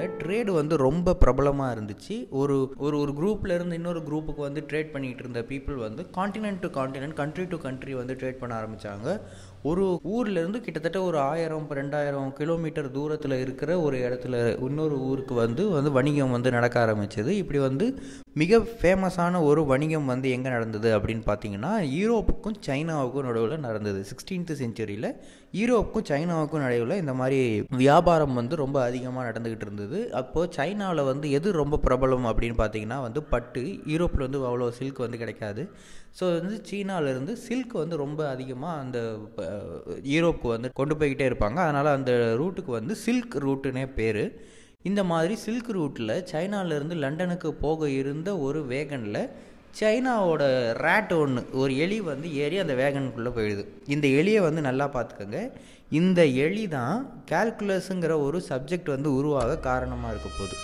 வேர்ல்டில் ட்ரேடு வந்து ரொம்ப பிரபலமாக இருந்துச்சு. ஒரு ஒரு ஒரு குரூப்பில் இருந்து இன்னொரு குரூப்புக்கு வந்து ட்ரேட் பண்ணிகிட்டு இருந்த பீப்புள் வந்து continent to continent country to country வந்து ட்ரேட் பண்ண ஆரம்பித்தாங்க ஒரு ஊர்லேருந்து கிட்டத்தட்ட ஒரு ஆயிரம் ரெண்டாயிரம் கிலோமீட்டர் தூரத்தில் இருக்கிற ஒரு இடத்துல இன்னொரு ஊருக்கு வந்து வந்து வணிகம் வந்து நடக்க ஆரம்பிச்சது. இப்படி வந்து மிக ஃபேமஸான ஒரு வணிகம் வந்து எங்கே நடந்தது அப்படின்னு பார்த்தீங்கன்னா யூரோப்புக்கும் சைனாவுக்கும் நடுவில் நடந்தது. சிக்ஸ்டீன்த் செஞ்சுரியில் யூரோப்புக்கும் சைனாவுக்கும் நடுவில் இந்த மாதிரி வியாபாரம் வந்து ரொம்ப அதிகமாக நடந்துக்கிட்டு இருந்தது. அப்போது சைனாவில் வந்து எது ரொம்ப பிரபலம் அப்படின்னு பார்த்தீங்கன்னா வந்து பட்டு. யூரோப்பில் வந்து அவ்வளோ சில்க் வந்து கிடைக்காது. ஸோ வந்து சீனாவிலேருந்து சில்க் வந்து ரொம்ப அதிகமாக அந்த யூரோப்புக்கு வந்து கொண்டு போய்கிட்டே இருப்பாங்க. அதனால் அந்த ரூட்டுக்கு வந்து சில்க் ரூட்டுனே பேர். இந்த மாதிரி சில்க் ரூட்டில் சைனாவிலேருந்து லண்டனுக்கு போக இருந்த ஒரு வேகனில் சைனாவோட ரேட் ஒன்று ஒரு எலி வந்து ஏறி அந்த வேகனுக்குள்ளே போயிடுது. இந்த எலியை வந்து நல்லா பார்த்துக்கோங்க இந்த எலி தான் கேல்குலஸுங்கிற ஒரு சப்ஜெக்ட் வந்து உருவாக காரணமாக இருக்க போகுது.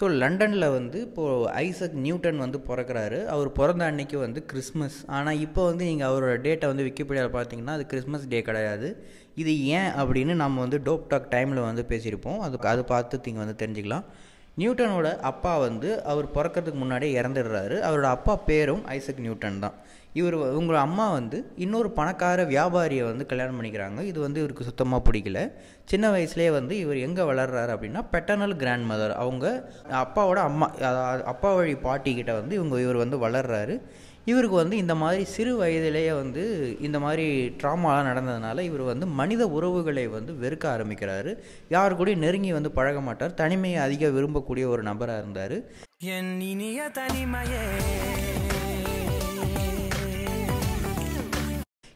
ஸோ லண்டனில் வந்து இப்போது ஐசக் நியூட்டன் வந்து பிறக்கிறாரு. அவர் பிறந்த அன்னைக்கு வந்து கிறிஸ்மஸ் ஆனால் இப்போ வந்து நீங்கள் அவரோட டேட்டை வந்து விக்கிபீடியாவில் பார்த்தீங்கன்னா அது கிறிஸ்மஸ் டே கிடையாது. இது ஏன் அப்படின்னு நம்ம வந்து டோப் டாக் டைமில் வந்து பேசியிருப்போம். அதுக்கு அது பார்த்து நீங்கள் வந்து தெரிஞ்சுக்கலாம். நியூட்டனோட அப்பா வந்து அவர் பிறக்கிறதுக்கு முன்னாடியே இறந்துடுறாரு. அவரோட அப்பா பேரும் ஐசக் நியூட்டன் தான். இவர் இவங்களோட அம்மா வந்து இன்னொரு பணக்கார வியாபாரியை வந்து கல்யாணம் பண்ணிக்கிறாங்க. இது வந்து இவருக்கு சுத்தமாக பிடிக்கல. சின்ன வயசுலேயே வந்து இவர் எங்கே வளர்றாரு அப்படின்னா பெட்டர்னல் கிராண்ட் மதர் அவங்க அப்பாவோட அம்மா அப்பா வழி பாட்டி கிட்ட வந்து இவங்க இவர் வந்து வளர்றாரு. இவருக்கு வந்து இந்த மாதிரி சிறு வயதிலேயே வந்து இந்த மாதிரி ட்ராமாலாம் நடந்ததுனால இவர் வந்து மனித உறவுகளை வந்து வெறுக்க ஆரம்பிக்கிறாரு. யார் கூட நெருங்கி வந்து பழக மாட்டார். தனிமையை அதிக விரும்பக்கூடிய ஒரு நபராக இருந்தார். என் இனிய தனிமையே.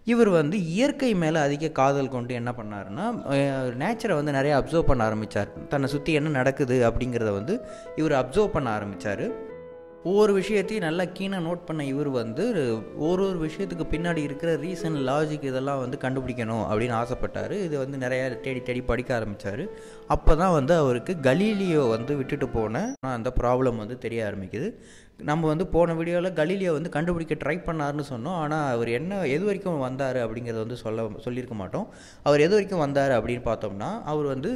இவர் வந்து இயற்கை மேலே அதிக காதல் கொண்டு என்ன பண்ணாருன்னா நேச்சரை வந்து நிறைய அப்சர்வ் பண்ண ஆரம்பித்தார் தன்னை சுற்றி என்ன நடக்குது அப்படிங்கிறத வந்து இவர் அப்சர்வ் பண்ண ஆரம்பித்தார் ஒவ்வொரு விஷயத்தையும் நல்லா கீனாக நோட் பண்ண இவர் வந்து ஒரு ஒரு விஷயத்துக்கு பின்னாடி இருக்கிற ரீசன் லாஜிக் இதெல்லாம் வந்து கண்டுபிடிக்கணும் அப்படின்னு ஆசைப்பட்டார். இது வந்து நிறையா தேடி தேடி படிக்க ஆரம்பித்தார் அப்போ தான் வந்து அவருக்கு கலீலியோ வந்து விட்டுட்டு போன அந்த ப்ராப்ளம் வந்து தெரிய ஆரம்பிக்குது. நம்ம வந்து போன வீடியோவில் கலீலியோ வந்து கண்டுபிடிக்க ட்ரை பண்ணாருன்னு சொன்னோம். ஆனால் அவர் என்ன எது வரைக்கும் வந்தார் அப்படிங்கிறத வந்து சொல்ல சொல்லியிருக்க மாட்டோம். அவர் எது வரைக்கும் வந்தார் அப்படின்னு பார்த்தோம்னா அவர் வந்து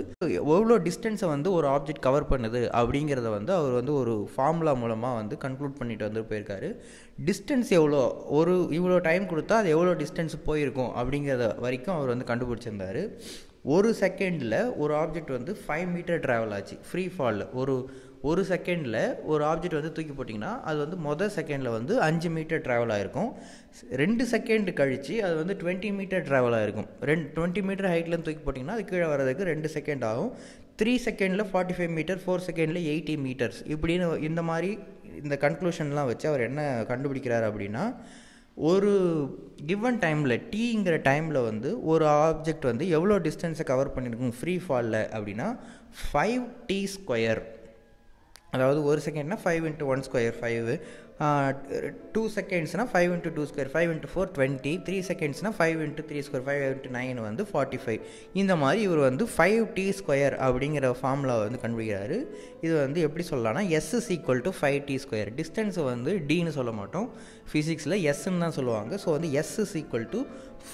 எவ்வளோ டிஸ்டன்ஸை வந்து ஒரு ஆப்ஜெக்ட் கவர் பண்ணுது அப்படிங்கிறத வந்து அவர் வந்து ஒரு ஃபார்முலா மூலமாக வந்து கன்க்ளூட் பண்ணிட்டு வந்து போயிருக்காரு. டிஸ்டன்ஸ் எவ்வளோ ஒரு இவ்வளோ டைம் கொடுத்தா அது எவ்வளோ டிஸ்டன்ஸ் போயிருக்கும் அப்படிங்கிறத வரைக்கும் அவர் வந்து கண்டுபிடிச்சிருந்தார். ஒரு செகண்டில் ஒரு ஆப்ஜெக்ட் வந்து ஃபைவ் மீட்டர் ட்ராவல் ஆச்சு. ஃப்ரீ ஃபாலில் ஒரு ஒரு செகண்டில் ஒரு ஆப்ஜெக்ட் வந்து தூக்கி போட்டிங்கன்னா அது வந்து மொதல் செகண்டில் வந்து அஞ்சு மீட்டர் ட்ராவல் ஆகிருக்கும் ரெண்டு செகண்ட் கழித்து அது வந்து டுவெண்ட்டி மீட்டர் ட்ராவல் ஆகிருக்கும் ரெண்டு டுவெண்ட்டி மீட்டர் ஹைட்லேருந்து தூக்கி போட்டிங்கன்னா அது கீழே வரதுக்கு ரெண்டு செகண்ட் ஆகும். த்ரீ செகண்டில் ஃபார்ட்டி ஃபைவ் மீட்டர் ஃபோர் செகண்டில் எயிட்டி மீட்டர்ஸ் இப்படின்னு இந்த மாதிரி இந்த கன்க்ளூஷன்லாம் வச்சு அவர் என்ன கண்டுபிடிக்கிறார் அப்படின்னா ஒரு கிவன் டைமில் டீங்கிற டைமில் வந்து ஒரு ஆப்ஜெக்ட் வந்து எவ்வளோ டிஸ்டன்ஸை கவர் பண்ணியிருக்கும்? ஃப்ரீ ஃபாலில் அப்படின்னா ஃபைவ் டி ஸ்கொயர் அதாவது ஒரு செகண்ட்னா five into one square five two செகண்ட்ஸ்னால் five into two square five into four twenty three செகண்ட்ஸ்னால் five into three square five into nine வந்து ஃபார்ட்டி ஃபைவ் இந்த மாதிரி இவர் வந்து ஃபைவ் டி ஸ்கொயர் அப்படிங்கிற formula வந்து கண்டுபிடிக்கிறாரு. இது வந்து எப்படி சொல்லலாம்னா S is equal to five T square டிஸ்டன்ஸை வந்து டின்னு சொல்ல மாட்டோம். ஃபிசிக்ஸில் எஸ்ன்னு தான் சொல்லுவாங்க. ஸோ வந்து S is equal to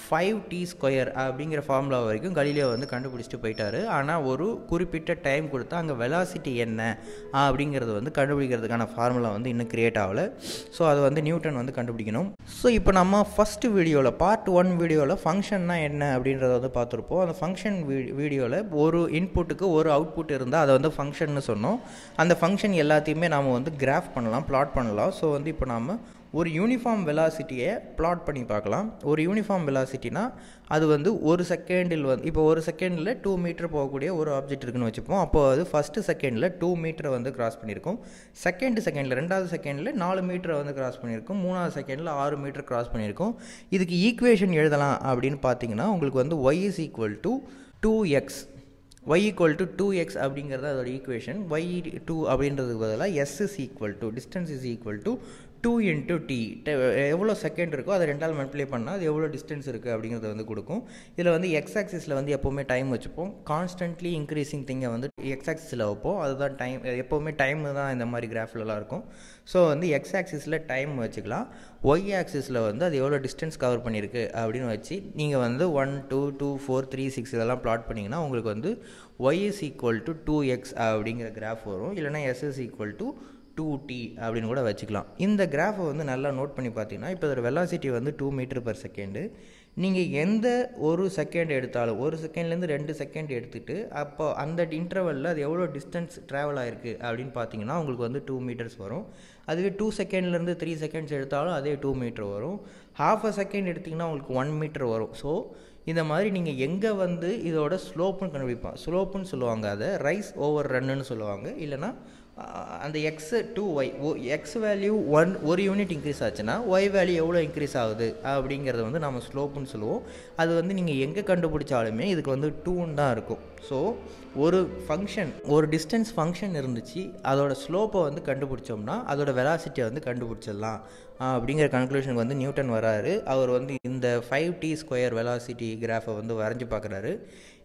five T square அப்படிங்கிற ஃபார்முலா வரைக்கும் கலிலியோ வந்து கண்டுபிடிச்சிட்டு போயிட்டாரு. ஆனால் ஒரு குறிப்பிட்ட டைம் கொடுத்தா அங்கே வெலாசிட்டி என்ன அப்படிங்கிறது வந்து கண்டுபிடிக்கிறதுக்கான ஃபார்முலா வந்து இன்னும் கிரியேட் ஆகலை. ஸோ அதை வந்து நியூட்டன் வந்து கண்டுபிடிக்கணும். ஸோ இப்போ நம்ம ஃபஸ்ட்டு வீடியோவில் பார்ட் ஒன் வீடியோவில் ஃபங்க்ஷன்னா என்ன அப்படின்றத வந்து பார்த்துருப்போம். அந்த ஃபங்க்ஷன் வீ வீடியோவில் ஒரு இன்புட்டுக்கு ஒரு அவுட்புட் இருந்தால் அதை வந்து ஃபங்க்ஷன்னு சொன்னோம். அந்த ஃபங்க்ஷன் எல்லாத்தையுமே நாம் வந்து கிராஃப் பண்ணலாம் ப்ளாட் பண்ணலாம். ஸோ வந்து இப்போ நாம் ஒரு யூனிஃபார்ம் வெலாசிட்டியை ப்ளாட் பண்ணி பார்க்கலாம். ஒரு யூனிஃபார்ம் வெலாசிட்டினா அது வந்து ஒரு செகண்டில் வந்து இப்போ ஒரு செகண்டில் டூ மீட்டர் போகக்கூடிய ஒரு ஆப்ஜெக்ட் இருக்குன்னு வச்சுப்போம். அப்போ அது ஃபஸ்ட்டு செகண்டில் டூ மீட்டரை வந்து கிராஸ் பண்ணியிருக்கும். செகண்ட் செகண்டில் ரெண்டாவது செகண்டில் நாலு மீட்டரை வந்து கிராஸ் பண்ணியிருக்கும். மூணாவது செகண்டில் ஆறு மீட்டர் கிராஸ் பண்ணியிருக்கும். இதுக்கு ஈக்குவேஷன் எழுதலாம் அப்படின்னு பார்த்தீங்கன்னா உங்களுக்கு வந்து Y is equal to two X Y equal to two X அப்படிங்கிறது அதோட ஈக்குவேஷன் ஒய் டூ அப்படின்றதுக்கு பதிலாக S is equal to distance is equal to two into T எவ்வளோ செகண்ட் இருக்கோ அதை ரெண்டால் மல்டிப்ளை பண்ணால் அது எவ்வளோ டிஸ்டன்ஸ் இருக்குது அப்படிங்கிறத வந்து கொடுக்கும். இதில் வந்து எக்ஸ் ஆக்சிஸில் வந்து எப்போவுமே டைம் வச்சுப்போம். கான்ஸ்டன்ட்லி இன்க்ரீஸிங் திங்கை வந்து எக்ஸ் ஆக்சிஸில் வைப்போம். அதுதான் டைம் எப்போவுமே டைம் தான் இந்த மாதிரி கிராஃப்லலாம் இருக்கும். ஸோ வந்து எக்ஸ் ஆக்சிஸில் டைம் வச்சுக்கலாம். ஒய் ஆக்சிஸில் வந்து அது எவ்வளோ டிஸ்டன்ஸ் கவர் பண்ணியிருக்கு அப்படின்னு வச்சு நீங்கள் வந்து one two two four three six இதெல்லாம் ப்ளாட் பண்ணிங்கன்னா உங்களுக்கு வந்து Y is equal to two X அப்படிங்கிற கிராஃப் வரும். இல்லைனா S is equal to two T அப்படின்னு கூட வச்சுக்கலாம். இந்த கிராஃபை வந்து நல்லா நோட் பண்ணி பார்த்தீங்கன்னா இப்போ இதோட வெலாசிட்டி வந்து டூ மீட்டர் பர் செகண்டு நீங்கள் எந்த ஒரு செகண்ட் எடுத்தாலும் ஒரு செகண்ட்லேருந்து ரெண்டு செகண்ட் எடுத்துகிட்டு அப்போ அந்த இன்டர்வலில் அது எவ்வளோ டிஸ்டன்ஸ் ட்ராவல் ஆகிருக்கு அப்படின்னு பார்த்தீங்கன்னா உங்களுக்கு வந்து டூ மீட்டர்ஸ் வரும். அதுவே டூ செகண்ட்லேருந்து த்ரீ செகண்ட்ஸ் எடுத்தாலும் அதே டூ மீட்டர் வரும். ஹாஃப் அ செகண்ட் எடுத்திங்கன்னா உங்களுக்கு ஒன் மீட்டர் வரும். ஸோ இந்த மாதிரி நீங்கள் எங்கே வந்து இதோட ஸ்லோப்புன்னு கண்டுபிடிப்பான் ஸ்லோப்புன்னு சொல்லுவாங்க அதை ரைஸ் ஓவர் ரன்னுன்னு சொல்லுவாங்க. இல்லைனா அந்த X two Y O X value one ஒரு யூனிட் இன்க்ரீஸ் ஆச்சுன்னா ஒய் வேல்யூ எவ்வளோ இன்க்ரீஸ் ஆகுது? அப்படிங்கிறத வந்து நம்ம ஸ்லோப்புன்னு சொல்லுவோம். அது வந்து நீங்கள் எங்கே கண்டுபிடிச்சாலுமே இதுக்கு வந்து டூன்னு தான் இருக்கும். ஸோ ஒரு ஃபங்க்ஷன் ஒரு டிஸ்டன்ஸ் ஃபங்க்ஷன் இருந்துச்சு அதோட ஸ்லோப்பை வந்து கண்டுபிடிச்சோம்னா அதோட வெலாசிட்டியை வந்து கண்டுபிடிச்சிடலாம். அப்படிங்கிற கன்க்ளூஷனுக்கு வந்து நியூட்டன் வராரு. அவர் வந்து இந்த ஃபைவ் டி ஸ்கொயர் வெலாசிட்டி கிராஃபை வந்து வரைஞ்சி பார்க்குறாரு.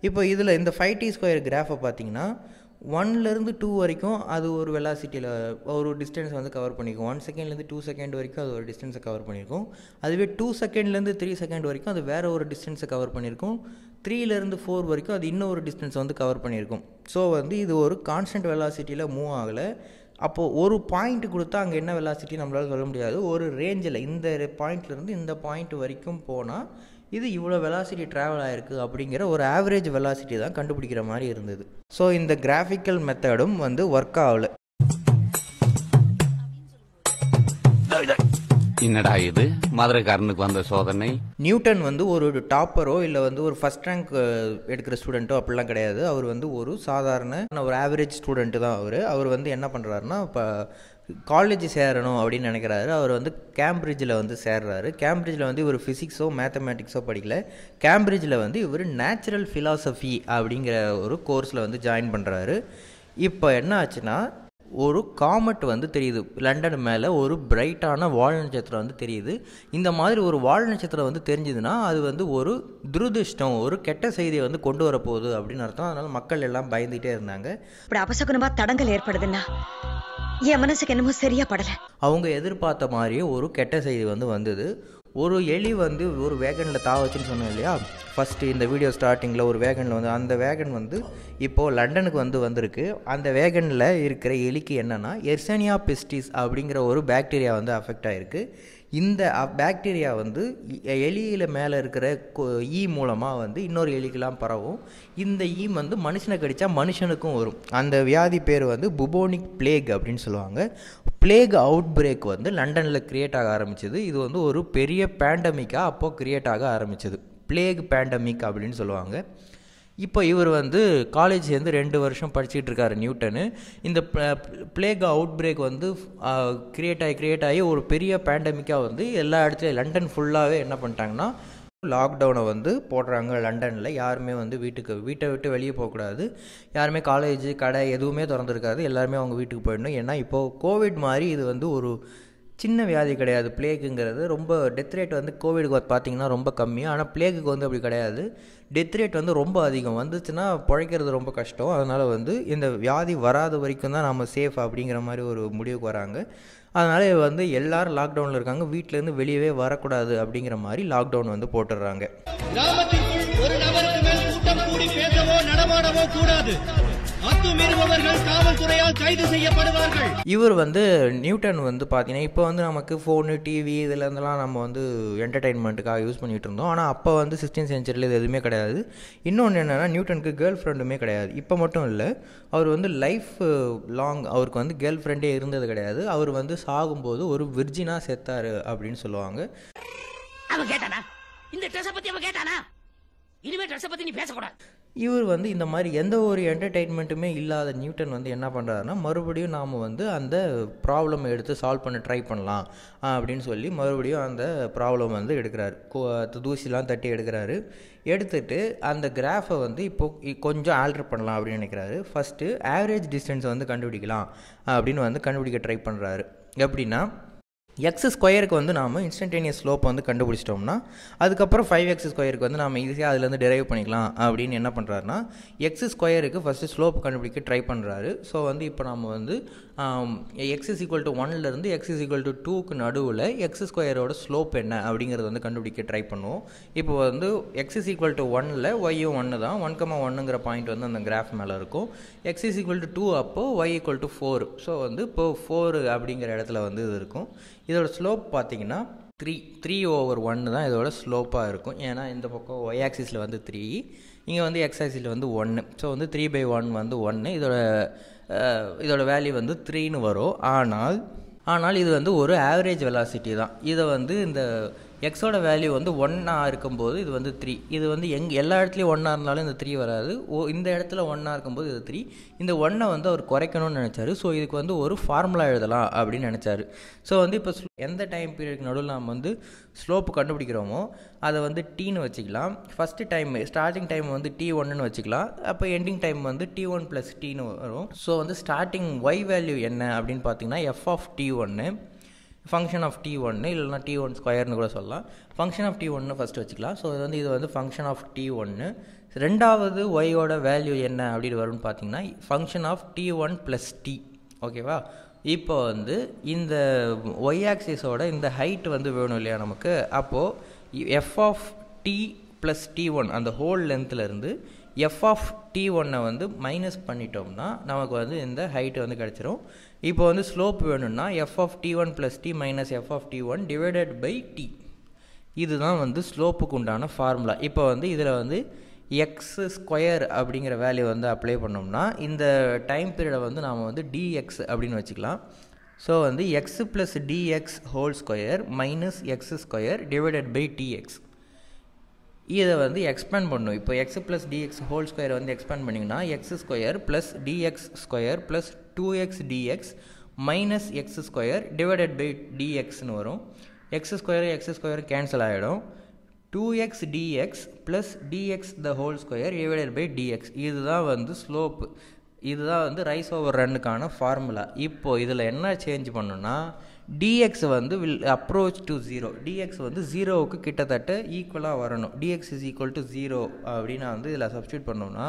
இப்போ இதில் இந்த ஃபைவ் டி ஸ்கொயர் கிராஃபை பார்த்தீங்கன்னா ஒன்லேருந்து டூ வரைக்கும் அது ஒரு வெலாசிட்டியில் ஒரு டிஸ்டன்ஸ் வந்து கவர் பண்ணிக்கும். ஒன் செகண்ட்லேருந்து டூ செகண்ட் வரைக்கும் அது ஒரு டிஸ்டன்ஸை கவர் பண்ணியிருக்கும் அதுவே டூ செகண்ட்லேருந்து த்ரீ செகண்ட் வரைக்கும் அது வேறு ஒரு டிஸ்டன்ஸை கவர் பண்ணியிருக்கும் த்ரீலேருந்து ஃபோர் வரைக்கும் அது இன்னொரு டிஸ்டன்ஸ் வந்து கவர் பண்ணியிருக்கும் ஸோ வந்து இது ஒரு கான்ஸ்டன்ட் வெலாசிட்டியில் மூவ் ஆகலை. அப்போது ஒரு பாயிண்ட் கொடுத்தா அங்கே என்ன வெலாசிட்டி நம்மளால் சொல்ல முடியாது. ஒரு ரேஞ்சில் இந்த பாயிண்ட்லேருந்து இந்த பாயிண்ட் வரைக்கும் போனால் இது இவ்வளோ வெலாசிட்டி ட்ராவல் ஆகிருக்கு அப்படிங்கிற ஒரு ஆவரேஜ் வெலாசிட்டி தான் கண்டுபிடிக்கிற மாதிரி இருந்தது. ஸோ இந்த கிராஃபிக்கல் மெத்தடும் வந்து ஒர்க் ஆகலை. என்னடா இது? மதுரைக்காரனுக்கு வந்த சோதனை? நியூட்டன் வந்து ஒரு டாப்பரோ இல்லை வந்து ஒரு ஃபஸ்ட் ரேங்க் எடுக்கிற ஸ்டூடெண்ட்டோ அப்படிலாம் கிடையாது. அவர் வந்து ஒரு சாதாரண ஒரு ஆவரேஜ் ஸ்டூடெண்ட்டு தான் அவர். அவர் வந்து என்ன பண்ணுறாருன்னா இப்போ காலேஜ் சேரணும் அப்படின்னு நினைக்கிறாரு. அவர் வந்து கேம்பிரிட்ஜில் வந்து சேர்றாரு. கேம்பிரிட்ஜில் வந்து இவர் ஃபிசிக்ஸோ மேத்தமேட்டிக்ஸோ படிக்கல. கேம்பிரிட்ஜில் வந்து இவர் நேச்சுரல் ஃபிலாசபி அப்படிங்கிற ஒரு கோர்ஸில் வந்து ஜாயின் பண்ணுறாரு இப்போ என்ன ஆச்சுன்னா ஒரு காமெட் வந்து தெரியுது. லண்டன் மேலே ஒரு பிரைட்டான வால் நட்சத்திரம் வந்து தெரியுது. இந்த மாதிரி ஒரு வால் நட்சத்திரம் வந்து தெரிஞ்சதுன்னா அது வந்து ஒரு துரதிருஷ்டம் ஒரு கெட்ட செய்தியை வந்து கொண்டு வரப்போகுது அப்படின்னு அர்த்தம். அதனால் மக்கள் எல்லாம் பயந்துகிட்டே இருந்தாங்க. இப்படி அபசகுனமா தடங்கள் ஏற்படுதுன்னா என் மனசுக்கு என்னமோ சரியா படல. அவங்க எதிர்பார்த்த மாதிரியே ஒரு கெட்ட செய்தி வந்து வந்தது. ஒரு எலி வந்து ஒரு வேகனில் தாவச்சுன்னு சொன்னேன் சொன்னோம் இல்லையா? ஃபஸ்ட்டு இந்த வீடியோ ஸ்டார்டிங்கில் ஒரு வேகனில் வந்து அந்த வேகன் வந்து இப்போது லண்டனுக்கு வந்து வந்திருக்கு. அந்த வேகனில் இருக்கிற எலிக்கு என்னென்னா எர்சனியா பெஸ்டிஸ் அப்படிங்கிற ஒரு பாக்டீரியா வந்து அஃபெக்ட் ஆகிருக்கு இந்த பாக்டீரியா வந்து எலியில் மேலே இருக்கிற ஈ மூலமாக வந்து இன்னொரு எலிக்கெலாம் பரவும். இந்த ஈ வந்து மனுஷனை கடித்தா மனுஷனுக்கும் வரும். அந்த வியாதி பேர் வந்து புபோனிக் பிளேக் அப்படின்னு சொல்லுவாங்க. பிளேக் அவுட் பிரேக் வந்து லண்டனில் க்ரியேட் ஆக ஆரம்பிச்சது. இது வந்து ஒரு பெரிய பேண்டமிக்காக அப்போது க்ரியேட் ஆக ஆரம்பிச்சது. பிளேக் பேண்டமிக் அப்படின்னு சொல்லுவாங்க. இப்போ இவர் வந்து காலேஜ் சேர்ந்து ரெண்டு வருஷம் படிச்சுட்டு இருக்காரு நியூட்டனு. இந்த பிளேக் அவுட் பிரேக் வந்து க்ரியேட் ஆகி க்ரியேட் ஆகி ஒரு பெரிய பேண்டமிக்காக வந்து எல்லா இடத்துலையும் லண்டன் ஃபுல்லாகவே என்ன பண்ணிட்டாங்கன்னா லாக்டவுனை வந்து போடுறாங்க லண்டனில். யாருமே வந்து வீட்டுக்கு வீட்டை விட்டு வெளியே போகக்கூடாது. யாருமே காலேஜ் கடை எதுவுமே திறந்துருக்காது. எல்லாருமே அவங்க வீட்டுக்கு போயிடணும். ஏன்னா இப்போது கோவிட் மாதிரி இது வந்து ஒரு சின்ன வியாதி கிடையாது. பிளேக்குங்கிறது ரொம்ப டெத் ரேட் வந்து கோவிடுக்கு பார்த்தீங்கன்னா ரொம்ப கம்மி. ஆனால் பிளேக்குக்கு வந்து அப்படி கிடையாது. டெத் ரேட் வந்து ரொம்ப அதிகம். வந்துச்சுன்னா பிழைக்கிறது ரொம்ப கஷ்டம். அதனால் வந்து இந்த வியாதி வராத வரைக்கும் தான் நம்ம சேஃப் அப்படிங்கிற மாதிரி ஒரு முடிவுக்கு வராங்க. அதனால் வந்து எல்லாரும் லாக்டவுனில் இருக்காங்க. வீட்டிலேருந்து வெளியவே வரக்கூடாது அப்படிங்கிற மாதிரி லாக்டவுன் வந்து போட்டுடுறாங்க. கூடாது. அத்துமீறுபவர்கள் காவல்துறையால் கைது செய்யப்படுவார்கள். இவர் வந்து நியூட்டன் வந்து பார்த்தீங்கன்னா இப்போ வந்து நமக்கு ஃபோனு டிவி இதில் இருந்தெல்லாம் நம்ம வந்து என்டர்டெயின்மெண்ட்டுக்காக யூஸ் பண்ணிகிட்டு இருந்தோம். ஆனால் அப்போ வந்து சிக்ஸ்டீன் சென்ச்சுரியில் இது எதுவுமே கிடையாது. இன்னொன்று என்னென்னா நியூட்டனுக்கு கேர்ள் ஃப்ரெண்டுமே கிடையாது. இப்போ மட்டும் இல்லை அவர் வந்து லைஃப் லாங் அவருக்கு வந்து கேர்ள் ஃப்ரெண்டே இருந்தது கிடையாது. அவர் வந்து சாகும்போது ஒரு விர்ஜினாக செத்தார் அப்படின்னு சொல்லுவாங்க. அவன் கேட்டானா? இந்த ட்ரெஸ் பத்தி அவன் கேட்டானா? இனிமே ட்ரெஸ் பத்தி நீ பேசக்கூடாது. இவர் வந்து இந்த மாதிரி எந்த ஒரு என்டர்டெயின்மெண்ட்டுமே இல்லாத நியூட்டன் வந்து என்ன பண்ணுறாருன்னா மறுபடியும் நாம் வந்து அந்த ப்ராப்ளம் எடுத்து சால்வ் பண்ண ட்ரை பண்ணலாம் அப்படின்னு சொல்லி மறுபடியும் அந்த ப்ராப்ளம் வந்து எடுக்கிறாரு. தூசிலாம் தட்டி எடுக்கிறாரு. எடுத்துட்டு அந்த கிராஃபை வந்து இப்போ கொஞ்சம் ஆல்டர் பண்ணலாம் அப்படின்னு நினைக்கிறாரு. ஃபஸ்ட்டு ஆவரேஜ் டிஸ்டன்ஸ் வந்து கண்டுபிடிக்கலாம் அப்படின்னு வந்து கண்டுபிடிக்க ட்ரை பண்ணுறாரு எப்படின்னா எக்ஸ் ஸ்கொயருக்கு வந்து நாம் இன்ஸ்டன்டேனியஸ் ஸ்லோப் வந்து கண்டுபிடிச்சிட்டோம்னா அதுக்கப்புறம் ஃபைவ் எக்ஸ் ஸ்கொயருக்கு வந்து நம்ம ஈஸியாக அதுலேருந்து டெரைவ் பண்ணிக்கலாம் அப்படின்னு என்ன பண்ணுறாருனா எக்ஸ் ஸ்கொயருக்கு ஃபஸ்ட்டு ஸ்லோப் கண்டுபிடிக்க ட்ரை பண்ணுறாரு ஸோ வந்து இப்போ நம்ம வந்து எக்ஸ் இஸ் ஈக்குவல் டு ஒன்லேருந்து எக்ஸ் இஸ் ஈக்குவல் டு டூக்கு நடுவில் எக்ஸ் ஸ்கொயரோட ஸ்லோப் என்ன அப்படிங்கிறத வந்து கண்டுபிடிக்க ட்ரை பண்ணுவோம். இப்போ வந்து எக்ஸ் இஸ் ஈக்குவல் டு ஒனில் ஒய்யும் ஒன்று தான். ஒன் கமா ஒன்னுங்கிற பாயிண்ட் வந்து அந்த கிராஃப் மேலே இருக்கும். X is equal to two அப்போது Y equal to four so வந்து இப்போ ஃபோர் அப்படிங்கிற இடத்துல வந்து இது இருக்கும். இதோட ஸ்லோப் பார்த்தீங்கன்னா த்ரீ த்ரீ ஓவர் ஒன்று தான் இதோட ஸ்லோப்பாக இருக்கும். ஏன்னா இந்த பக்கம் ஒய் ஆக்சிஸில் வந்து த்ரீ இங்கே வந்து எக்ஸ் ஆக்சிஸில் வந்து ஒன்று ஸோ வந்து த்ரீ பை ஒன் வந்து ஒன்று இதோட இதோட வேல்யூ வந்து த்ரீன்னு வரும். ஆனால் ஆனால் இது வந்து ஒரு ஆவரேஜ் வெலாசிட்டி தான். இதை வந்து இந்த எக்ஸோட வேல்யூ வந்து ஒன்னாக இருக்கும்போது இது வந்து த்ரீ இது வந்து எங் எல்லா இடத்துலையும் ஒன்றா இருந்தாலும் இந்த த்ரீ வராது. ஓ இந்த இடத்துல ஒன்னாக இருக்கும்போது இது த்ரீ இந்த ஒன்றை வந்து அவர் குறைக்கணும்னு நினச்சாரு. ஸோ இதுக்கு வந்து ஒரு ஃபார்முலா எழுதலாம் அப்படின்னு நினச்சாரு. ஸோ வந்து இப்போ எந்த டைம் பீரியடுக்கு நடுவில் நம்ம வந்து ஸ்லோப்பு கண்டுபிடிக்கிறோமோ அதை வந்து டீன்னு வச்சுக்கலாம். ஃபஸ்ட்டு டைம் ஸ்டார்டிங் டைம் வந்து டி ஒன்னு வச்சுக்கலாம். அப்போ எண்டிங் டைம் வந்து டி ஒன் ப்ளஸ் டீன்னு வரும். ஸோ வந்து ஸ்டார்டிங் ஒய் வேல்யூ என்ன அப்படின்னு பார்த்தீங்கன்னா எஃப் ஆஃப் டி ஒன்று ஃபங்க்ஷன் ஆஃப் டி ஒன்று இல்லைனா டி ஒன் ஸ்கொயர்னு கூட சொல்லலாம். ஃபங்க்ஷன் ஆஃப் டி ஒன்று ஃபஸ்ட்டு வச்சுக்கலாம். ஸோ இது வந்து இது வந்து ஃபங்க்ஷன் ஆஃப் டி ஒன்று ரெண்டாவது ஒய்யோட வேல்யூ என்ன அப்படின்னு வரும்னு பார்த்தீங்கன்னா function of T one plus T ஓகேவா இப்போ வந்து இந்த ஒய் ஆக்சிஸோட இந்த ஹைட் வந்து வேணும் இல்லையா நமக்கு? அப்போது F of T plus T one அந்த ஹோல் லென்த்லேருந்து எஃப் ஆஃப் டி ஒன்னை வந்து மைனஸ் பண்ணிட்டோம்னா நமக்கு வந்து இந்த ஹைட்டு வந்து கிடச்சிரும். இப்போ வந்து ஸ்லோப் வேணும்னா F of T one plus T minus F of T one divided by T இதுதான் வந்து ஸ்லோப்புக்கு உண்டான ஃபார்முலா இப்போ வந்து இதில் வந்து எக்ஸ் ஸ்கொயர் அப்படிங்கிற வேல்யூ வந்து அப்ளை பண்ணோம்னா இந்த டைம் பீரியடை வந்து நாம் வந்து டிஎக்ஸ் அப்படின்னு வச்சுக்கலாம். ஸோ வந்து X plus DX whole square minus X square divided by DX இதை வந்து எக்ஸ்பேண்ட் பண்ணும். இப்போ X plus DX whole square வந்து எக்ஸ்பேண்ட் பண்ணிங்கன்னா X square plus DX square plus two X DX minus X square divided by டிஎக்ஸ்னு வரும். X square X square cancel ஆகிடும் two X DX plus DX the whole square divided by DX இதுதான் வந்து slope இதுதான் வந்து rice over ரன்னுக்கான formula இப்போது இதில் என்ன change பண்ணுன்னா டிஎக்ஸ் வந்து will approach to zero DX வந்து ஜீரோவுக்கு கிட்டத்தட்ட ஈக்குவலாக வரணும். DX is equal to zero அப்படின்னு வந்து இதில் சப்ஸ்டியூட் பண்ணோம்னா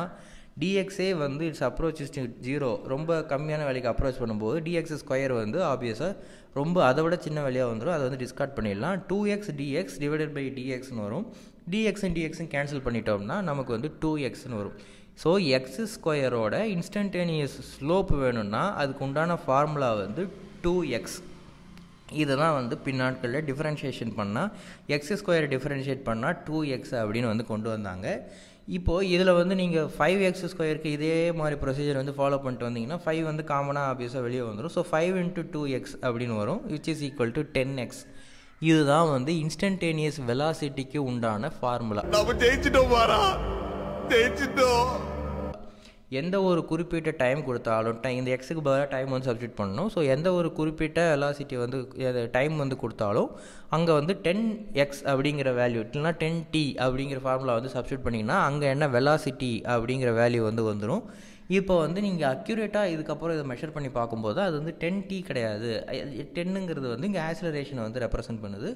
டிஎக்ஸே வந்து இட்ஸ் அப்ரோச் இஸ் ஜீரோ ரொம்ப கம்மியான வேலைக்கு அப்ரோச் பண்ணும்போது டிஎக்ஸ் ஸ்கொயர் வந்து ஆப்வியஸாக ரொம்ப அதை விட சின்ன வேலையாக வந்துடும் அதை வந்து டிஸ்கார்ட் பண்ணிடலாம். Two X DX divided by டிஎக்ஸ்னு வரும். டிஎக்ஸும் டிஎக்ஸும் கேன்சல் பண்ணிட்டோம்னா நமக்கு வந்து டூ எக்ஸ்னு வரும். ஸோ எக்ஸ் ஸ்கொயரோட இன்ஸ்டன்டேனியஸ் ஸ்லோப் வேணும்னா அதுக்கு உண்டான ஃபார்முலா வந்து டூ எக்ஸ் இதை தான் வந்து பின்னாட்களில் டிஃப்ரென்ஷியேஷன் பண்ணால் எக்ஸ் ஸ்கொயர் டிஃப்ரென்ஷியேட் பண்ணால் டூ எக்ஸ் அப்படின்னு வந்து கொண்டு வந்தாங்க. இப்போது இதில் வந்து நீங்கள் ஃபைவ் எக்ஸ் ஸ்கொயருக்கு இதே மாதிரி ப்ரொசீஜர் வந்து ஃபாலோ பண்ணிட்டு வந்தீங்கன்னா ஃபைவ் வந்து காமனாக ஆப்வியஸாக வெளியே வந்துடும் so five into two X அப்படின்னு வரும் which is equal to ten X இதுதான் வந்து இன்ஸ்டன்டேனியஸ் வெலாசிட்டிக்கு உண்டான ஃபார்முலா நம்ம ஜெயிச்சிட்டோம் மாறா. ஜெயிச்சிட்டோம். எந்த ஒரு குறிப்பிட்ட டைம் கொடுத்தாலும் டை இந்த எக்ஸுக்கு பதிலாக டைம் வந்து சப்ஸ்டியூட் பண்ணணும். ஸோ எந்த ஒரு குறிப்பிட்ட வெலாசிட்டி வந்து டைம் வந்து கொடுத்தாலும் அங்கே வந்து டென் எக்ஸ் அப்படிங்கிற வேல்யூ இல்லைனா டென் டி அப்படிங்கிற ஃபார்முலா வந்து சப்ஸ்டியூட் பண்ணிங்கன்னா அங்கே என்ன வெலாசிட்டி அப்படிங்கிற வேல்யூ வந்து வந்துடும் இப்போ வந்து நீங்கள் அக்யூரேட்டாக இதுக்கப்புறம் இதை மெஷர் பண்ணி பார்க்கும்போது அது வந்து டென் டி கிடையாது. டென்னுங்கிறது வந்து இங்கே ஆக்சலரேஷனை வந்து ரெப்ரசென்ட் பண்ணுது.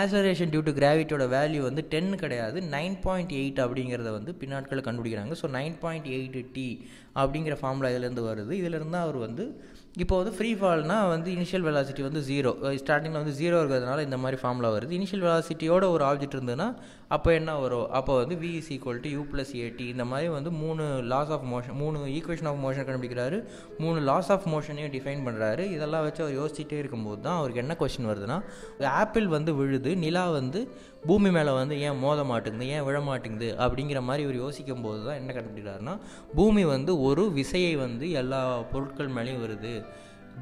ஆக்சலரேஷன் டியூ டு கிராவிட்டியோட வேல்யூ வந்து டென் கிடையாது. நைன் பாயிண்ட் எயிட் அப்படிங்கிறத வந்து பின்னாட்களை கண்டுபிடிக்கிறாங்க. So nine point eight T அப்படிங்கிற ஃபார்முலா இதுலேருந்து வருது. இதுலேருந்து அவர் வந்து இப்போ வந்து ஃப்ரீ ஃபால்னா வந்து இனிஷியல் வெலாசிட்டி வந்து ஜீரோ ஸ்டார்டிங்கில் வந்து ஜீரோ இருக்கிறதுனால இந்த மாதிரி ஃபார்முலா வருது. இனிஷியல் வெலாசிட்டியோட ஒரு ஆப்ஜெக்ட் இருந்ததுன்னா அப்போ என்ன வரும்? அப்போ வந்து V is equal to U plus AT இந்த மாதிரி வந்து மூணு லாஸ் ஆஃப் மோஷன் மூணு ஈக்குவேஷன் ஆஃப் மோஷன் கண்டுபிடிக்கிறாரு. மூணு லாஸ் ஆஃப் மோஷனையும் டிஃபைன் பண்ணுறாரு இதெல்லாம் வச்சு அவர் யோசிச்சுட்டே இருக்கும்போது தான் அவருக்கு என்ன கொஸ்டின் வருதுன்னா ஆப்பிள் வந்து விழுது நிலா வந்து பூமி மேலே வந்து ஏன் மோத மாட்டேங்குது ஏன் விழ மாட்டேங்குது அப்படிங்கிற மாதிரி இவர் யோசிக்கும் போது தான் என்ன கண்டுபிடிக்கிறாருன்னா பூமி வந்து ஒரு விசையை வந்து எல்லா பொருட்கள் மேலேயும் வருது.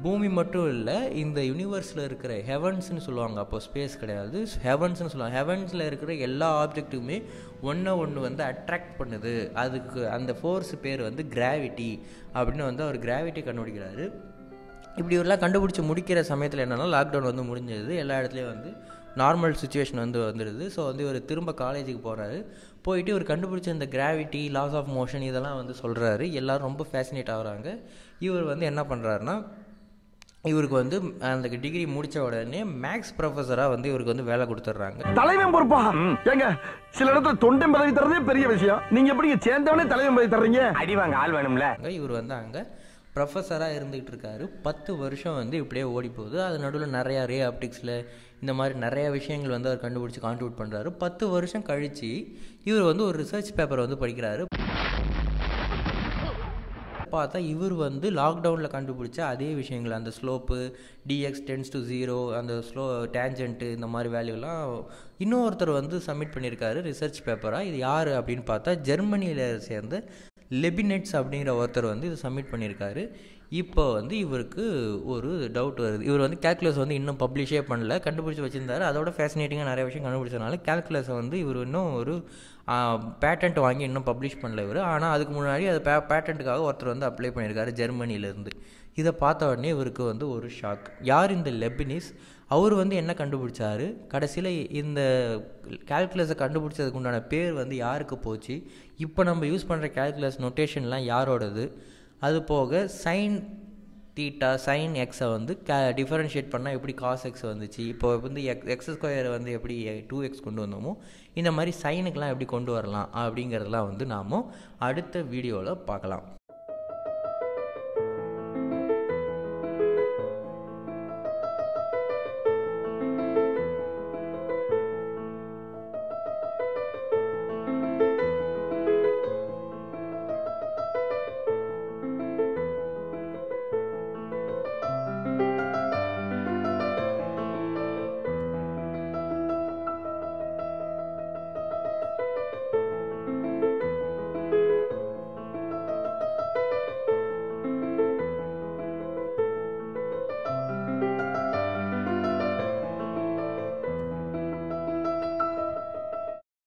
பூமி மட்டும் இல்லை இந்த யூனிவர்ஸில் இருக்கிற ஹெவன்ஸ்னு சொல்லுவாங்க. அப்போ ஸ்பேஸ் கிடையாது. ஹெவன்ஸ்னு சொல்லுவாங்க. ஹெவன்ஸில் இருக்கிற எல்லா ஆப்ஜெக்ட்டுமே ஒன்றை ஒன்று வந்து அட்ராக்ட் பண்ணுது. அதுக்கு அந்த ஃபோர்ஸ் பேர் வந்து கிராவிட்டி அப்படின்னு வந்து அவர் கிராவிட்டி கண்டுபிடிக்கிறாரு. இப்படி எல்லாம் கண்டுபிடிச்சி முடிக்கிற சமயத்தில் என்னென்னா லாக்டவுன் வந்து முடிஞ்சது. எல்லா இடத்துலையும் வந்து நார்மல் சுச்சுவேஷன் வந்து வந்துடுது. ஸோ வந்து இவர் திரும்ப காலேஜுக்கு போகிறாரு போயிட்டு இவர் கண்டுபிடிச்ச இந்த கிராவிட்டி லாஸ் ஆஃப் மோஷன் இதெல்லாம் வந்து சொல்கிறாரு எல்லோரும் ரொம்ப ஃபேசினேட் ஆகுறாங்க. இவர் வந்து என்ன பண்ணுறாருன்னா இவருக்கு வந்து அந்த டிகிரி முடித்த உடனே மேக்ஸ் ப்ரொஃபஸராக வந்து இவருக்கு வந்து வேலை கொடுத்துட்றாங்க. தலைவன் பொறுப்பா? ஏங்க சில இடத்துல தொண்டன் பதவி தரதே பெரிய விஷயம். நீங்க எப்படிங்க சேர்ந்தவனே தலைவன் பதவி தர்றீங்க? அடி வாங்க ஆள் வேணும்ல. இவர் வந்து அங்கே ப்ரொஃபஸராக இருந்துகிட்டு இருக்காரு பத்து வருஷம் வந்து இப்படியே ஓடி போகுது அது நடுவில் நிறையா ரே ஆப்டிக்ஸில் இந்த மாதிரி நிறைய விஷயங்கள் வந்து அவர் கண்டுபிடிச்சி கான்ட்ரிபியூட் பண்ணுறாரு பத்து வருஷம் கழித்து இவர் வந்து ஒரு ரிசர்ச் பேப்பரை வந்து படிக்கிறாரு. பார்த்தா இவர் வந்து லாக்டவுனில் கண்டுபிடிச்ச அதே விஷயங்கள். அந்த slope DX tends to zero அந்த ஸ்லோ டேஞ்சன்ட்டு இந்த மாதிரி வேல்யூலாம் இன்னொருத்தர் வந்து சப்மிட் பண்ணியிருக்காரு ரிசர்ச் பேப்பராக இது யார் அப்படின்னு பார்த்தா ஜெர்மனியில் சேர்ந்து லெபினெட்ஸ் அப்படிங்கிற ஒருத்தர் வந்து இது சப்மிட் பண்ணியிருக்காரு. இப்போ வந்து இவருக்கு ஒரு டவுட் வருது. இவர் வந்து கேல்குலஸ் வந்து இன்னும் பப்ளிஷே பண்ணல. கண்டுபிடிச்சி வச்சுருந்தாரு. அதோட ஃபேசினேட்டிங்காக நிறைய விஷயம் கண்டுபிடிச்சதுனால கேல்குலஸை வந்து இவர் இன்னும் ஒரு பேட்டன்ட் வாங்கி இன்னும் பப்ளிஷ் பண்ணல இவர். ஆனால் அதுக்கு முன்னாடி அது பே பேட்டன்ட்டுக்காக ஒருத்தர் வந்து அப்ளை பண்ணியிருக்காரு ஜெர்மனிலேருந்து இதை பார்த்த உடனே இவருக்கு வந்து ஒரு ஷாக் யார் இந்த லெபினிஸ்? அவர் வந்து என்ன கண்டுபிடிச்சாரு? கடைசியில் இந்த கால்குலஸை கண்டுபிடிச்சதுக்கு உண்டான பேர் வந்து யாருக்கு போச்சு? இப்போ நம்ம யூஸ் பண்ணுற கால்குலஸ் நொட்டேஷன்லாம் யாரோடது? அது போக சைன் தீட்டா சைன் எக்ஸை வந்து கே டிஃபரன்ஷியேட் பண்ணால் எப்படி காஸ் எக்ஸ் வந்துச்சு? இப்போ வந்து எக்ஸ் எக்ஸ் ஸ்கொயரை வந்து எப்படி டூ எக்ஸ் கொண்டு வந்தோமோ இந்த மாதிரி சைனுக்கெலாம் எப்படி கொண்டு வரலாம் அப்படிங்கிறதெல்லாம் வந்து நாம் அடுத்த வீடியோவில் பார்க்கலாம்.